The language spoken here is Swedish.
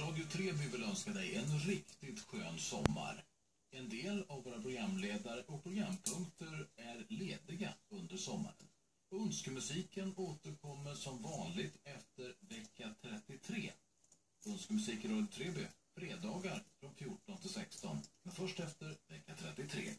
Radio Treby vill önska dig en riktigt skön sommar. En del av våra programledare och programpunkter är lediga under sommaren. Önskemusiken återkommer som vanligt efter vecka 33. Önskemusik i Radio Treby, fredagar från 14 till 16, men först efter vecka 33.